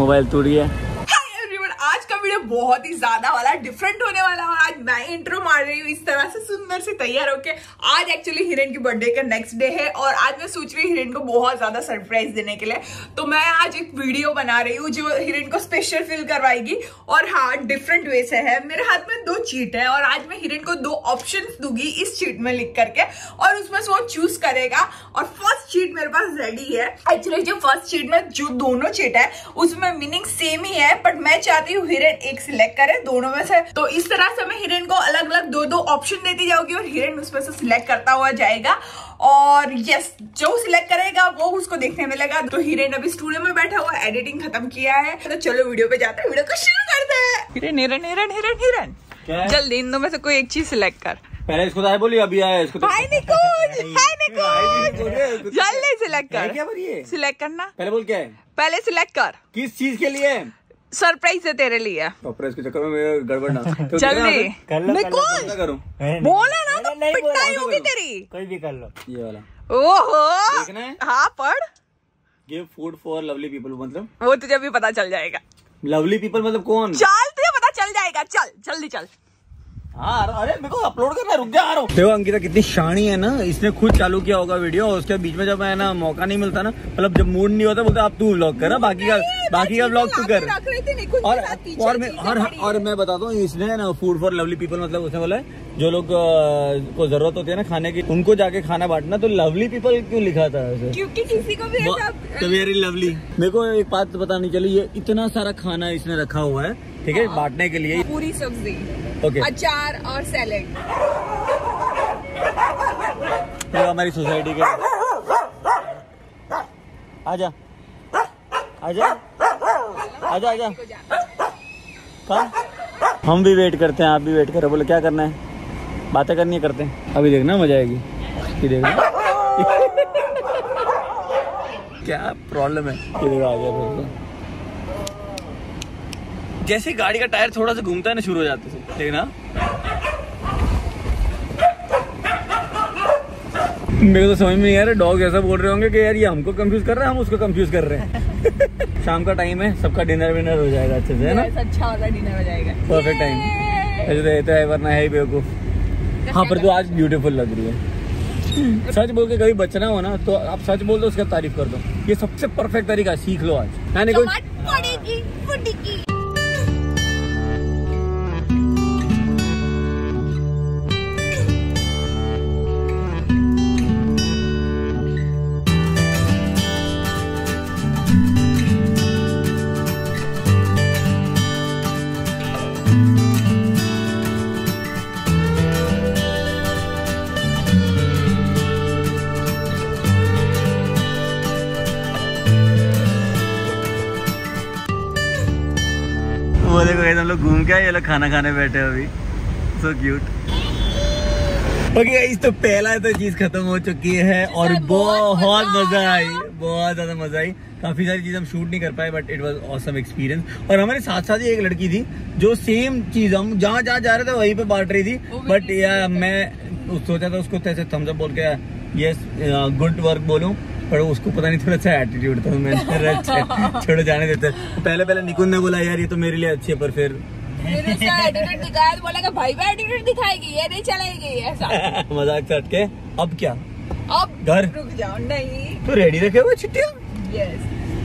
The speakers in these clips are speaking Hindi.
मोबाइल गया Hi everyone, आज का वीडियो बहुत ही ज़्यादा वाला डिफरेंट होने वाला और आज मैं इंट्रो मार रही हूँ इस तरह से, सुंदर से तैयार होके। आज एक्चुअली हिरेन की बर्थडे का नेक्स्ट डे है और आज मैं सोच रही हूँ हिरेन को बहुत ज़्यादा सरप्राइज़ देने के लिए। तो मैं आज एक वीडियो बना रही हूँ जो हिरेन को स्पेशल फील करवाएगी और हाँ डिफरेंट वे से है। मेरे हाथ में दो चीट है और आज मैं हिरेन को दो ऑप्शन दूँगी इस चीट में लिख करके और उसमें से वो चूज़ करेगा और फ़र्स्ट चीट मेरे पास रेडी है। एक्चुअली जो फ़र्स्ट चीट में जो दोनों चीट है, उसमें मीनिंग सेम ही है बट मैं चाहती हूँ हिरेन एक सिलेक्ट करे दोनों में से। तो इस तरह से मैं हिरेन को अलग अलग दो दो ऑप्शन देती जाऊँगी और हिरेन उसमें से सिलेक्ट करता हुआ जाएगा। और यस जो सिलेक्ट करेगा वो उसको देखने मिलेगा। तो हिरेन अभी स्टूडियो में बैठा हुआ एडिटिंग खत्म किया है। तो चलो वीडियो पे जाते हैं वीडियो को शुरू करते हैं। हिरेन हिरेन हिरेन हिरेन हिरेन। जल्दी इन दो में से कोई एक चीज़ सिलेक्ट कर। पहले इसको तो हाय बोली अभी आया इसको तो हाय निकुंज हाय निकुंज। रहे जल्दी सिलेक्ट है क्या कर सिलेक्ट करना। पहले बोल क्या है? पहले सिलेक्ट कर। किस चीज़ के लिए? सरप्राइज़ है तेरे लिए। सरप्राइज़ के चक्कर में मेरे गड़बड़ ना। जल्दी मैं लो, कर बोला ना तो पिटाई होगी तेरी। कोई भी कर लो। ये वाला। ओहो। देखना है? हाँ पढ़। Give food for lovely people मतलब? वो तुझे भी पता चल जाएगा। लवली पीपल मतलब कौन? चल तुझे पता चल जाएगा। चल जल्दी चल। हाँ अरे मेरे को अपलोड करना रुक जा रहा हूँ। देखो अंकिता कितनी शानी है ना इसने खुद चालू किया होगा वीडियो और उसके बीच में जब है ना मौका नहीं मिलता ना मतलब जब मूड नहीं होता बोलते आप तू व्लॉग कर ना बाकी का बाकी का व्लॉग तू कर। थी निकुंज और और मैं और और मैं बताता हूँ इसने ना फ़ूड फॉर लवली पीपल मतलब उसने बोला है जो लोग को ज़रूरत होती है ना खाने की उनको जाके खाना बांटना तो लवली पीपल क्यों लिखा था उसे? क्योंकि किसी को भी तो वेरी लवली मेरे को एक बात पता नहीं चली ये इतना सारा खाना इसने रखा हुआ है ठीक है। बांटने के लिए। पूरी सब्ज़ी। अचार और सैलेड। ये हमारी सोसाइटी के आजा। आजा। आजा आजा। कहा? हम भी वेट करते हैं आप भी वेट करो। बोले क्या करना है? बातें करनी है करते हैं। अभी देखना मज़ा आएगी। ये देखना। क्या प्रॉब्लम है? ये देखो आ गया तो। जैसे गाड़ी का टायर थोड़ा सा घूमता है ना शुरू हो जाते हैं। देखना मेरे को तो समझ में नहीं आ रहा डॉग ऐसा बोल रहे होंगे कि यार ये हमको कंफ्यूज कर रहे हैं हम उसको कंफ्यूज कर रहे हैं। शाम का टाइम है सबका डिनर विनर हो जाएगा अच्छे से है ना? अच्छा वाला डिनर हो जाएगा। परफेक्ट टाइम ऐसे तो रहता है वरना है ही बेवकूफ़। हाँ पर तू आज ब्यूटीफुल लग रही है। सच बोल के कभी बचना हो ना तो आप सच बोल दो उसका तारीफ़ कर दो। ये सबसे परफेक्ट तरीका सीख लो आज। है नहीं कोई वो देखो हम लोग घूम के आए ये लोग खाना खाने बैठे हैं अभी. सो क्यूट ओके गाइस तो पहला तो चीज़ खत्म हो चुकी है और बहुत मज़ा आई बहुत ज़्यादा मज़ा आई। काफ़ी सारी चीज़ हम शूट नहीं कर पाए but it was awesome experience और हमारे साथ साथ ही एक लड़की थी जो सेम चीज़ हम जहाँ जहाँ जा रहे थे वहीं पे बांट रही थी। बट यार मैं सोचा था उसको ऐसे थम्स अप बोल के यस गुड वर्क बोलूँ। पर उसको पता नहीं थोड़ा सा एटीट्यूड था मैंने छोड़ो जाने देते। पहले पहले निकुंज ने बोला यार ये तो मेरे लिए अच्छी है पर फिर तो बोलेगा भाई भी एटीट्यूड दिखाएगी ये नहीं चलेगी ऐसा। मज़ाक से हटके अब क्या? अब घर? रुक जाओ नहीं। तो रेडी रखे हुए छुट्टियाँ? यस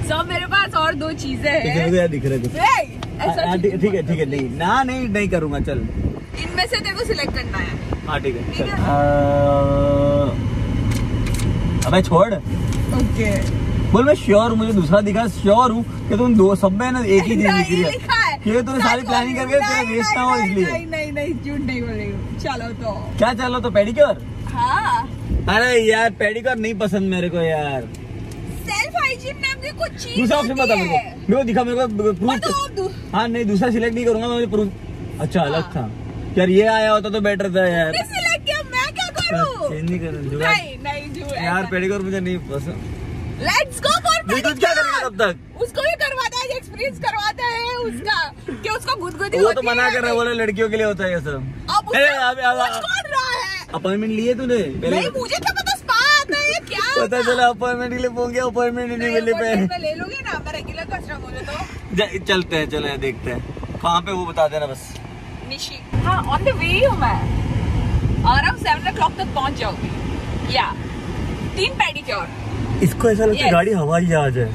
सब मेरे पास और दो चीज़ें ठीक है दिख रहा ऐसा ठीक है ठीक है नहीं ना नहीं नहीं करूँगा चल। इनमें से तेरे को सिलेक्ट करना है। हाँ ठीक है अबे छोड़। ओके बोल मैं श्योर मुझे दूसरा दिखा श्योर हूँ कि तुम दो सब में ना एक ही चीज़ दिख रही है। ये तूने सारी प्लानिंग करके तेरा वेस्ट ना हो इसलिए। नहीं नहीं नहीं झूठ नहीं बोल रही हूँ। चलो तो। क्या चलो तो पेडिक्योर हाँ। अरे यार पेडिक्योर नहीं पसंद मेरे को यार। सेल्फ हाइजीन नाम की कुछ चीज़ दूसरा ऑप्शन बता मेरे को। मेरे को दिखा मेरे को प्रूफ अब हाँ नहीं दूसरा सिलेक्ट नहीं करूँगा मैं मुझे प्रूफ अच्छा अलग था। यार ये आया होता तो बेटर था यार। सिलेक्ट किया मैं क्या करूँ? चेंज नहीं करूँ जुगाड़ नहीं नहीं झूठ यार पेडिक्योर मुझे नहीं पसंद। लेट्स गो फॉर बिल्कुल क्या करेगा तब तक? उसको भी करवाता है एक्सपीरियंस करवाता है उसका कि उसको गुदगुदी वो तो मना कर रहा है बोले लड़कियों के लिए होता है ये सब। अब अरे, अब- अब- कौन रहा है। अपॉइंटमेंट लिए तूने? नहीं मुझे क्या पता स्पा आता है क्या पता चला अपॉइंटमेंट के लिए फ़ोन किया अपॉइंटमेंट नहीं मिली पे ले लोगे ना मैं रेगुलर कस्टमर बोले तो। चलते हैं चलो यार, देखते हैं। कहाँ पे वो बता देना बस। निशी। हाँ ऑन द वे हूँ मैं। अराउंड सेवन ओ क्लॉक तक पहुँच जाऊँगी। या तीन पेडिक्योर इसको ऐसा लगता है गाड़ी हवाई जहाज़ है।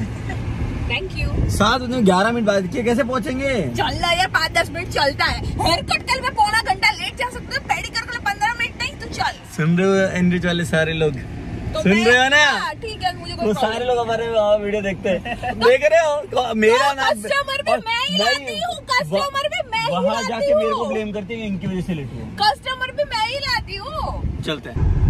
थैंक यू सात बजे ग्यारह मिनट बाद किए कैसे पहुँचेंगे? चल रहा है यार पाँच दस मिनट चलता है। हेयर कट के लिए मैं पौना घंटा लेट जा सकता हूँ पेडिक्योर के लिए पंद्रह मिनट नहीं तो चल। सुन रहे हो एनरिच वाले सारे लोग? तो सुन रहे हो ना? हाँ, ठीक है मुझे कोई वो सारे लोग हमारे वीडियो देखते हैं। देख रहे हो? मेरा तो नाम customer भी मैं ही लाती हूँ, customer भी मैं ही वहाँ लाती जाके मेरे को हूँ। ब्लेम करते हैं इनकी वजह से लेटी है। कस्टमर भी मैं ही लाती हूँ। चलते हैं।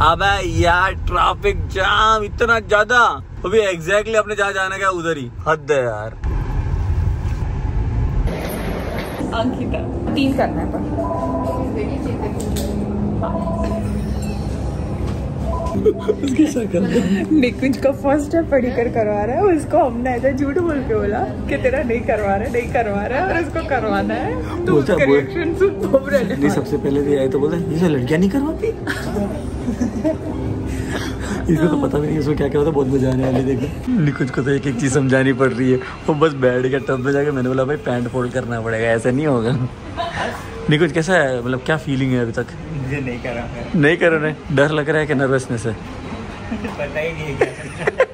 अबे यार ट्रैफ़िक जाम इतना ज़्यादा। अभी एग्जैक्टली अपने जहाँ जाने का उधर ही? हद है यार। अंकिता तीन करना है पर। निकुंज का फ़र्स्ट है पढ़ी कर करवा रहा है उसको हमने ऐसा झूठ बोल के बोला कि तेरा नहीं करवा रहा है नहीं करवा रहा है और उसको करवाना है। तो उसका बोल- रिएक्शन सुपर रहने नहीं सबसे पहले तो आए तो बोलते ये सब लड़कियाँ नहीं करवाती? इसको तो पता भी नहीं इसको क्या क्या होता है, बहुत मज़ा आने वाली देखो। निकुंज को तो एक एक चीज़ समझानी पड़ रही है। वो बस बैठ के टब में जाके मैंने बोला भाई पैंट फोल्ड करना पड़ेगा ऐसा नहीं होगा। निकुंज कैसा है मतलब क्या फीलिंग है अभी तक? मुझे नहीं करा नहीं कर रहे डर लग रहा है कि नर्वसनेस है। पता ही नहीं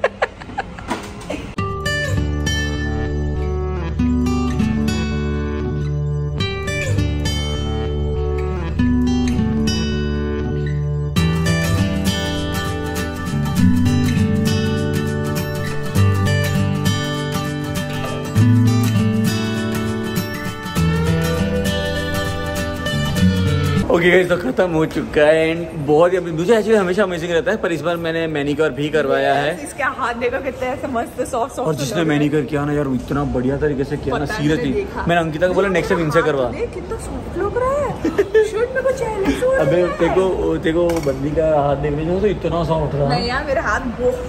ओके गाइस तो खत्म हो चुका है एंड बहुत ही मुझे एक्चुअली हमेशा अमेजिंग रहता है पर इस बार मैंने मैनिक्योर भी करवाया है। इसके हाथ देखो कितने ऐसे मस्त सॉफ्ट सॉफ्ट और जिसने मैनिक्योर किया ना यार इतना बढ़िया तरीके से किया ना पता है, सीरियसली मैंने अंकिता को बोला नेक्स्ट टाइम इनसे करवा। देख कितना सॉफ्ट लग रहा है। हो अबे रहा है। तेको तेको बंदी का हाथ देखने जाओ तो इतना सॉफ्ट रहा। नहीं यार मेरे हाथ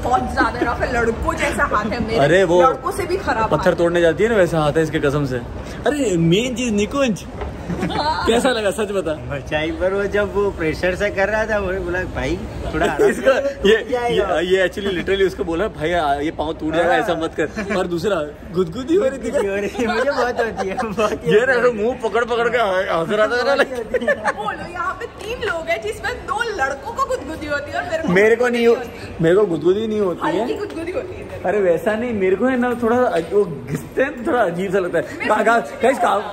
बहुत ज़्यादा रफ है लड़कों जैसा हाथ है मेरे। अरे वो लड़कों से भी खराब पत्थर तोड़ने जाती है ना वैसा हाथ है इसके कसम से। अरे मेन चीज़ निकुंज कैसा लगा सच बता? बचाई पर वो जब वो प्रेशर से कर रहा था वो बोला भाई थोड़ा इसका ये ये ये एक्चुअली लिटरली उसको बोला भाई ये पाँव टूट जाएगा ऐसा मत कर। और दूसरा गुदगुदी हो रही थी। मुझे मुझे बहुत होती है बहुत ये ना मुँह पकड़ पकड़ के हंस रहा था ना बोलो यहाँ पे तीन लोग हैं जिसमें दो लड़कों को गुदगुदी होती है और मेरे को मेरे को नहीं होती मेरे को गुदगुदी नहीं होती है गुदगुदी होती है अरे वैसा नहीं मेरे को है ना थोड़ा वो घिसते हैं तो थोड़ा अजीब सा लगता है।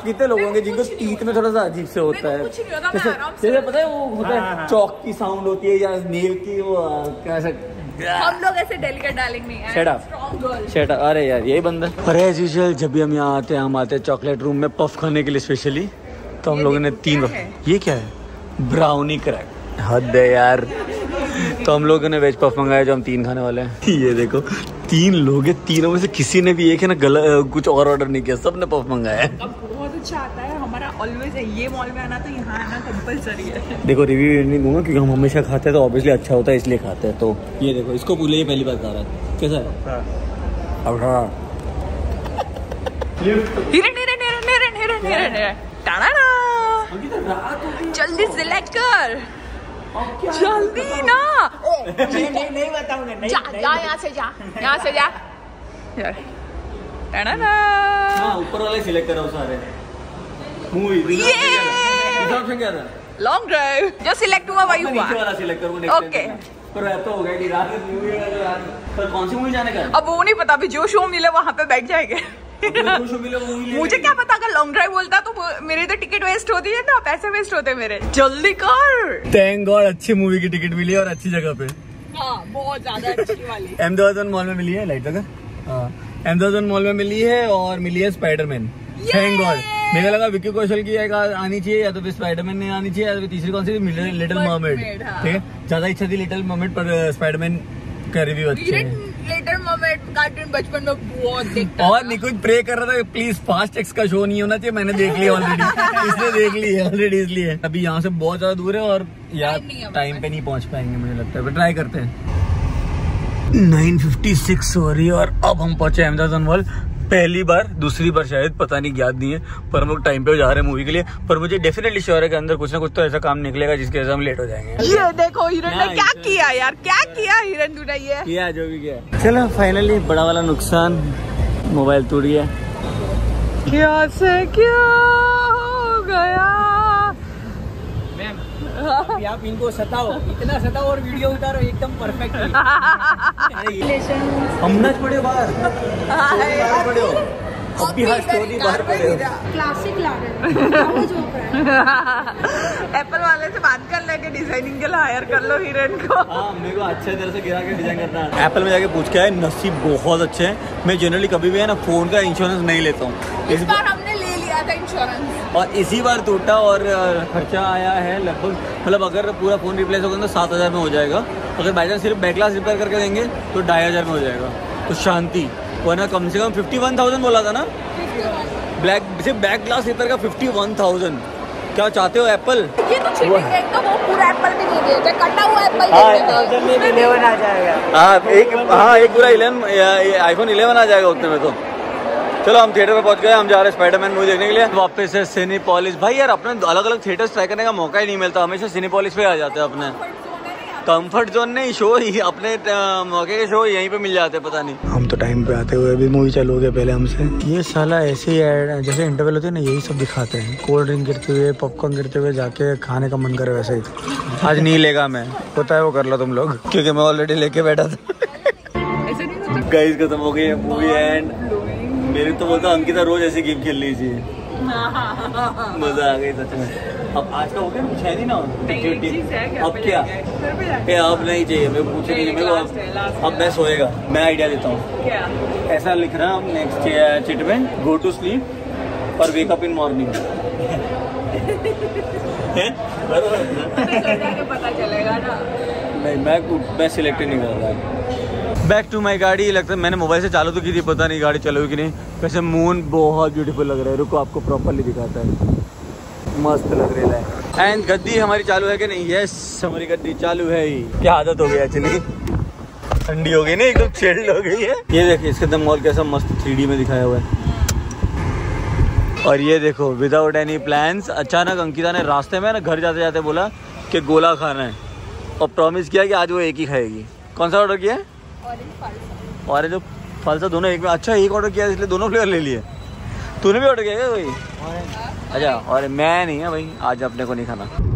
कितने लोग होंगे जिनको टीथ में थोड़ा सा अजीब से होता है। कुछ नहीं होता, जैसे आराम से- जैसे पता है वो होता हाँ, है हाँ। चौक की साउंड होती है या नेल की वो कैसा हम लोग ऐसे डेलिकेट डार्लिंग नहीं है Shut up. स्ट्रॉन्ग गर्ल शेट अरे यार यही बंदा। पर एज यूजुअल जब भी हम यहाँ आते हैं हम आते हैं चॉकलेट रूम में पफ खाने के लिए स्पेशली तो हम लोगों ने तीन क्या ये क्या है? ब्राउनी क्रैक हद है यार। तो हम लोगों ने वेज पफ मंगाया जो हम तीन खाने वाले हैं। ये देखो तीन लोग हैं तीनों में से किसी ने भी एक है ना गलत कुछ और ऑर्डर नहीं किया सबने पफ मंगाया है। बहुत अच्छा आता है। ऑलवेज है ये मॉल में आना तो यहाँ आना कंपलसरी है। देखो रिव्यू नहीं दूँगा क्योंकि हम हमेशा खाते हैं तो ऑब्वियसली अच्छा होता है इसलिए खाते हैं तो ये देखो इसको पूरे ये पहली बार खा रहा है। कैसा है? हाँ। अब हाँ। हिरन हिरन हिरन हिरन हिरन हिरन हिरन टाड़ा जल्दी सिलेक्ट कर। जल्दी ना। नहीं नहीं नहीं बताऊँगा नहीं जा जा यहाँ से जा यहाँ से जा। यार टाड़ा हाँ ऊपर वाले सिलेक्ट करो सारे। मूवी ये! ऑप्शन क्या था लॉन्ग ड्राइव जो सिलेक्ट हुआ वही मैं हुआ नीचे वाला सिलेक्ट करूँगा time में। पर अब तो हो गया कि रात में मूवी पर कौन सी मूवी जाने का अब वो नहीं पता अभी जो शो मिले वहाँ पे बैठ जाएँगे अपने को show मिले वो movie ले मुझे क्या पता अगर लॉन्ग ड्राइव बोलता तो मेरी तो टिकट वेस्ट होती है ना पैसे वेस्ट होते मेरे जल्दी कर थैंक गॉड अच्छी मूवी की टिकट मिली है और अच्छी जगह पे। हाँ बहुत ज़्यादा अच्छी वाली. अहमदाबाद मॉल में मिली है लाइट हाँ। अहमदाबाद मॉल में मिली है और मिली है स्पाइडरमैन थैंक गॉड मुझे लगा विक्की कौशल की एक आनी चाहिए या तो फिर स्पाइडरमैन नहीं आनी चाहिए या तो फिर तीसरी कौन सी लिटिल मर्मेड हाँ। ठीक है? ज़्यादा इच्छा थी लिटिल मर्मेड पर स्पाइडरमैन का रिव्यू अच्छे। है कार्टून बचपन में बहुत देखता और निकुंज प्रे कर रहा था प्लीज़ फास्ट एक्स का शो नहीं होना चाहिए मैंने देख लिया ऑलरेडी इसने देख ली है ऑलरेडी इसलिए। अभी यहाँ से बहुत ज़्यादा दूर है और यार है टाइम पे नहीं पहुँच पाएँगे मुझे लगता है ट्राई करते हैं। 956 हो रही है और अब हम पहुँचे अहमदाबाद पहली बार दूसरी बार शायद पता नहीं याद नहीं है पर हम लोग टाइम पे जा रहे हैं मूवी के लिए पर मुझे डेफिनेटली श्योर है कि अंदर कुछ ना कुछ तो ऐसा काम निकलेगा जिसकी वजह से हम लेट हो जाएँगे। ये देखो हिरन ने क्या किया यार क्या किया हिरन तूने ये? किया जो भी किया चलो फाइनली बड़ा वाला नुकसान मोबाइल टूट गया। क्या से क्या हो गया? मैम आप इनको सताओ इतना सताओ और वीडियो उतारो एकदम परफेक्ट हम ना पड़े बाहर। पड़े हाँ। स्टोरी बाहर पड़े क्लासिक हैं। एप्पल वाले से बात कर लेके डिज़ाइनिंग के लिए हायर कर लो हिरेन को। हाँ मेरे को अच्छे तरह से गिरा के डिज़ाइन करना है। एप्पल में जाके पूछ के आए नसीब बहुत अच्छे हैं। मैं जनरली कभी भी है ना फ़ोन का इंश्योरेंस नहीं लेता हूँ। इस बार हमने ले लिया था इंश्योरेंस और इसी बार टूटा और खर्चा आया है लगभग मतलब अगर पूरा फ़ोन रिप्लेस होगा तो सात हज़ार में हो जाएगा। अगर बाई चांस सिर्फ़ बैक ग्लास रिपेयर करके देंगे तो ढाई हज़ार में हो जाएगा। तो शांति। वरना कम से कम फिफ्टी वन थाउज़ेंड बोला था ना? ब्लैक सिर्फ़ बैक ग्लास रिपेयर का फिफ्टी वन थाउज़ेंड क्या चाहते हो एप्पल ये तो तो वो पूरा एप्पल भी दे दिया कटा हुआ एप्पल में इलेवन आ जाएगा। हाँ एक हाँ एक पूरा इलेवन आईफोन इलेवन आ जाएगा उतने में तो। चलो हम थिएटर में पहुँच गए हम जा रहे हैं स्पाइडरमैन मूवी देखने के लिए। वापस से सिनेपॉलिस भाई यार अपने अलग अलग थिएटर्स ट्राई करने का मौका ही नहीं मिलता। हमेशा सिनेपॉलिस पे आ जाते हैं अपने। कंफर्ट जोन नहीं शो ही अपने मौके के शो यहीं पे मिल जाते हैं पता नहीं। हम तो टाइम पे आते हुए अभी मूवी चालू हो गया पहले हमसे। ये साला ऐसे ही ऐड जैसे इंटरवल होते हैं ना यही सब दिखाते हैं। कोल्ड ड्रिंक गिरते हुए पॉपकॉर्न गिरते हुए जाके खाने का मन करे वैसे ही। आज नहीं लेगा मैं। होता है वो कर लो तुम लोग। क्योंकि मैं ऑलरेडी लेके बैठा था। ऐसे गाइस खत्म हो गई है मूवी एंड मेरे तो बोलता अंकिता रोज ऐसी गेम खेल लीजिए। मज़ा आ गई सच में। अब आज का हो गया? कुछ है नहीं ना? एक चीज़ है कि अब क्या? ए, अब नहीं चाहिए को पूछे नहीं नहीं, मेरे को अब अब मैं सोएगा मैं आइडिया देता हूँ। ऐसा लिख रहा हूँ नेक्स्ट चिट में गो टू स्लीप और वेक अप इन मॉर्निंग पता चलेगा ना। नहीं मैं मैं सिलेक्ट नहीं कर रहा। बैक टू माई गाड़ी, लगता है मैंने मोबाइल से चालू तो की थी, पता नहीं गाड़ी चलोगी कि नहीं। वैसे मून बहुत ब्यूटीफुल लग रहा है, रुको आपको प्रॉपरली दिखाता है। मस्त लग रहा है एंड गद्दी हमारी चालू है कि नहीं? यस हमारी गद्दी चालू है ही। क्या आदत हो गई एक्चुअली ठंडी हो गई ना, एकदम चिल्ड हो गई है। ये देखिए, इसके अंदर मॉल कैसा मस्त थ्री में दिखाया हुआ है। और ये देखो विदाउट एनी प्लान्स अचानक अंकिता ने रास्ते में ना घर जाते जाते बोला कि गोला खाना है। और प्रॉमिस किया कि आज वो एक ही खाएगी। कौन सा ऑर्डर किया? है ऑरेंज जो फलसा दोनों एक में अच्छा एक ऑर्डर किया इसलिए दोनों फ्लेवर ले लिए। तूने भी ऑर्डर किया क्या भाई अच्छा और मैं नहीं है भाई आज अपने को नहीं खाना।